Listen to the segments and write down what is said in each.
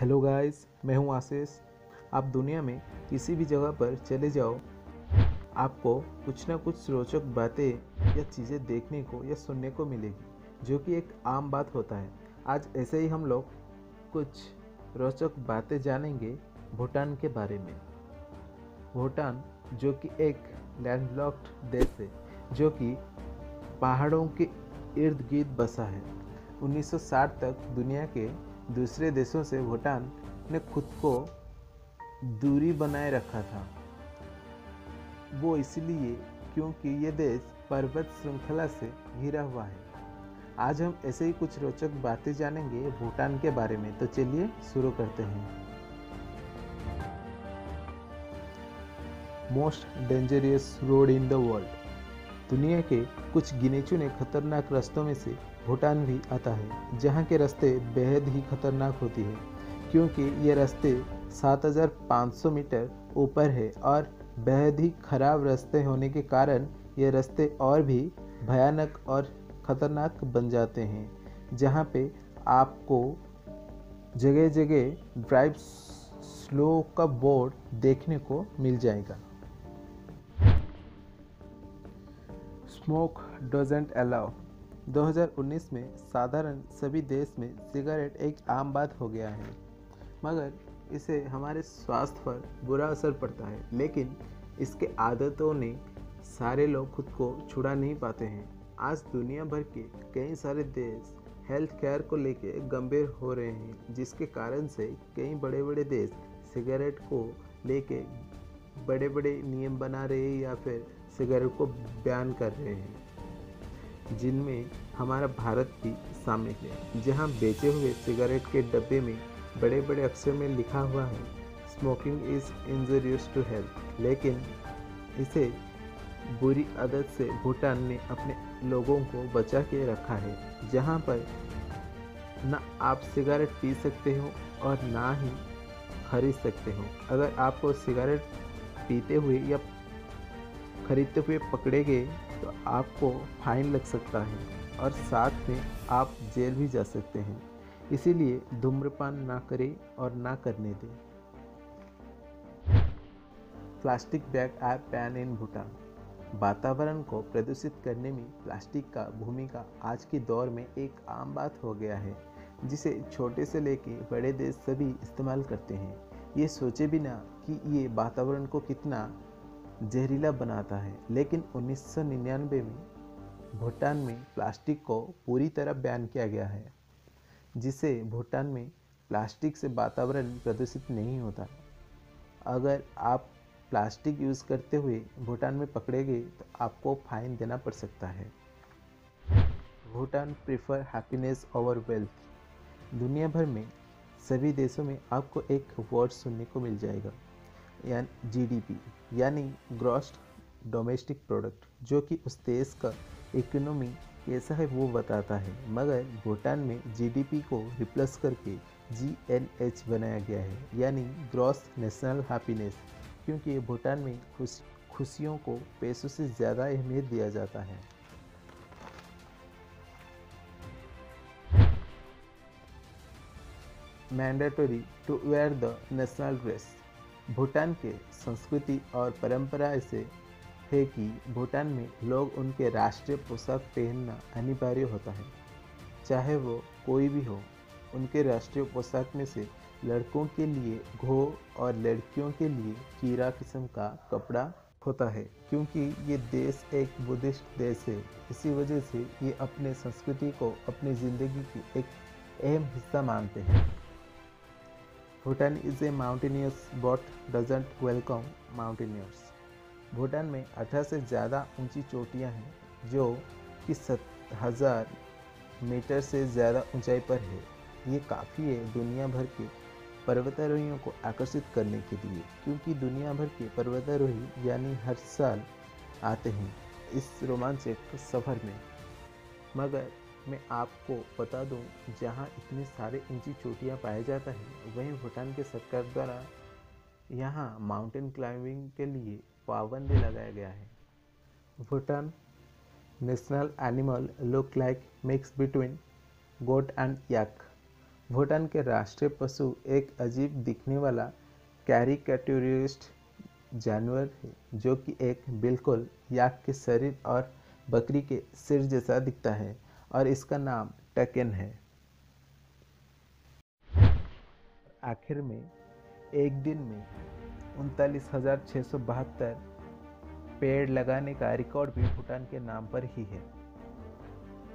Hello guys, मैं हूँ आशीष। आप दुनिया में किसी भी जगह पर चले जाओ, आपको कुछ ना कुछ रोचक बातें या चीज़ें देखने को या सुनने को मिलेगी, जो कि एक आम बात होता है। आज ऐसे ही हम लोग कुछ रोचक बातें जानेंगे भूटान के बारे में। भूटान, जो कि एक लैंडलॉक्ड देश है, जो कि पहाड़ों के इर्द गिर्द बसा है। 1960 तक दुनिया के दूसरे देशों से भूटान ने खुद को दूरी बनाए रखा था। वो इसलिए क्योंकि ये देश पर्वत श्रृंखला से घिरा हुआ है। आज हम ऐसे ही कुछ रोचक बातें जानेंगे भूटान के बारे में तो चलिए शुरू करते हैं। Most dangerous road in the world. दुनिया के कुछ गिने चुने खतरनाक रास्तों में से भूटान भी आता है, जहाँ के रास्ते बेहद ही खतरनाक होती है, क्योंकि ये रास्ते 7500 मीटर ऊपर है और बेहद ही खराब रास्ते होने के कारण ये रास्ते और भी भयानक और ख़तरनाक बन जाते हैं, जहाँ पे आपको जगह जगह ड्राइव स्लो का बोर्ड देखने को मिल जाएगा। Smoke doesn't allow. 2019 में साधारण सभी देश में सिगरेट एक आम बात हो गया है, मगर इसे हमारे स्वास्थ्य पर बुरा असर पड़ता है, लेकिन इसके आदतों ने सारे लोग खुद को छुड़ा नहीं पाते हैं। आज दुनिया भर के कई सारे देश हेल्थ केयर को लेकर गंभीर हो रहे हैं, जिसके कारण से कई बड़े बड़े देश सिगरेट को लेके बड़े बड़े नियम बना रहे हैं या फिर सिगरेट को बैन कर रहे हैं, जिनमें हमारा भारत भी शामिल है। जहाँ बेचे हुए सिगरेट के डब्बे में बड़े बड़े अक्षर में लिखा हुआ है smoking is injurious to health लेकिन इसे बुरी आदत से भूटान ने अपने लोगों को बचा के रखा है, जहाँ पर ना आप सिगरेट पी सकते हो और ना ही खरीद सकते हो। अगर आपको सिगरेट पीते हुए या खरीदते हुए पकड़े गए तो आपको फाइन लग सकता है और साथ में आप जेल भी जा सकते हैं। इसीलिए धूम्रपान ना करें और ना करने दें। Plastic bag app ban in Bhutan. वातावरण को प्रदूषित करने में प्लास्टिक का भूमिका आज के दौर में एक आम बात हो गया है, जिसे छोटे से लेके बड़े देश सभी इस्तेमाल करते हैं। ये सोचे बिना कि ये वातावरण को कितना जहरीला बनाता है। लेकिन 1999 में भूटान में प्लास्टिक को पूरी तरह बैन किया गया है, जिसे भूटान में प्लास्टिक से वातावरण प्रदूषित नहीं होता। अगर आप प्लास्टिक यूज़ करते हुए भूटान में पकड़े गए तो आपको फाइन देना पड़ सकता है। Bhutan prefer happiness over wealth. दुनिया भर में सभी देशों में आपको एक वर्ड सुनने को मिल जाएगा। यानी जीडीपी यानी ग्रॉस डोमेस्टिक प्रोडक्ट जो कि उस देश का इकोनॉमी कैसा है वो बताता है। मगर भूटान में जीडीपी को रिप्लेस करके जीएनएच बनाया गया है, यानी ग्रॉस नेशनल हैप्पीनेस क्योंकि भूटान में खुश, खुशियों को पैसों से ज़्यादा अहमियत दिया जाता है। Mandatory to wear the national dress Bhutan के संस्कृति और परंपरा ऐसे है कि भूटान में लोग उनके राष्ट्रीय पोशाक पहनना अनिवार्य होता है। चाहे वो कोई भी हो, उनके राष्ट्रीय पोशाक में से लड़कों के लिए घो और लड़कियों के लिए कीरा किस्म का कपड़ा होता है, क्योंकि ये देश एक बुद्धिस्ट देश है। इसी वजह से ये अपने संस्कृति को, अपनी ज़िंदगी की एक अहम हिस्सा मानते हैं। Bhutan is a mountainous but doesn't welcome mountaineers Bhutan में अठारह से ज़्यादा ऊँची चोटियाँ हैं, जो कि सत हज़ार मीटर से ज़्यादा ऊंचाई पर है। ये काफ़ी है दुनिया भर के पर्वतारोहियों को आकर्षित करने के लिए, क्योंकि दुनिया भर के पर्वतारोही यानी हर साल आते हैं इस रोमांचक सफ़र में। मगर मैं आपको बता दूँ, जहाँ इतने सारे ऊँची चोटियाँ पाया जाता है, वहीं भूटान के सरकार द्वारा यहाँ माउंटेन क्लाइंबिंग के लिए पाबंदी लगाया गया है। Bhutan national animal look like mix between goat and yak Bhutan के राष्ट्रीय पशु एक अजीब दिखने वाला कैरिकेटरिस्ट जानवर है, जो कि एक बिल्कुल याक के शरीर और बकरी के सिर जैसा दिखता है। और इसका नाम टकेन है। आखिर में, एक दिन में उनतालीस हज़ार छः सौ बहत्तर पेड़ लगाने का रिकॉर्ड भी भूटान के नाम पर ही है।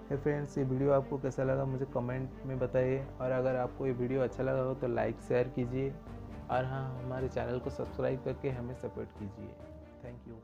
है फ्रेंड्स, ये वीडियो आपको कैसा लगा मुझे कमेंट में बताइए। और अगर आपको ये वीडियो अच्छा लगा हो तो लाइक, शेयर कीजिए। और हाँ हमारे चैनल को सब्सक्राइब करके हमें सपोर्ट कीजिए। Thank you.